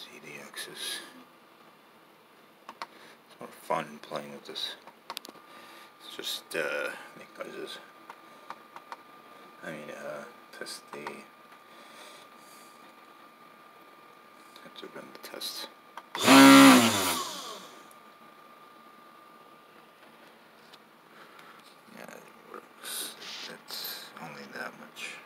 ZDXs. It's more fun playing with this. It's just, uh, because I mean, uh, test the, have to run the test. yeah, it works. That's only that much.